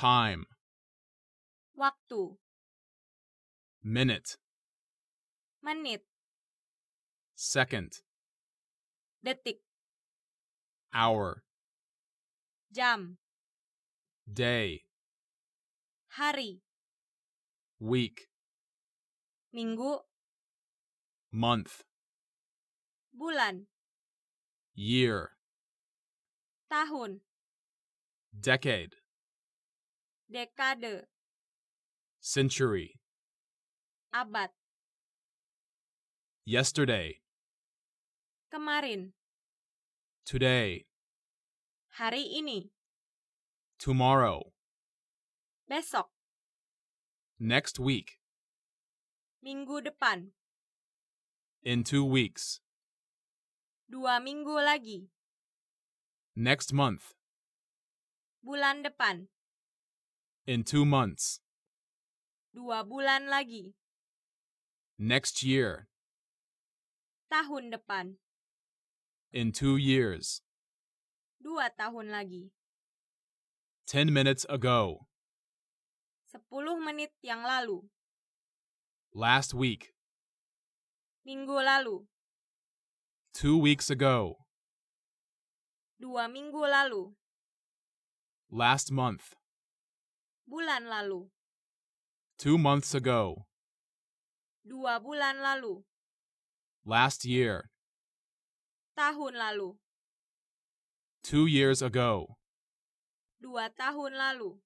Time. waktu, Minute. menit, Second. detik, Hour. jam, Day. hari, Week. minggu, Month. bulan, Year. tahun, Decade. Dekade, Century. abad, Yesterday. kemarin, Today. hari ini, Tomorrow. besok, Next week. minggu depan, In two weeks. dua minggu lagi, Next month. bulan depan, In two months. dua bulan lagi, Next year. tahun depan, In two years. dua tahun lagi, Ten minutes ago. sepuluh menit yang lalu, Last week. minggu lalu, Two weeks ago. dua minggu lalu, Last month. Bulan lalu, Two months ago. dua bulan lalu, Last year. tahun lalu, Two years ago. dua tahun lalu,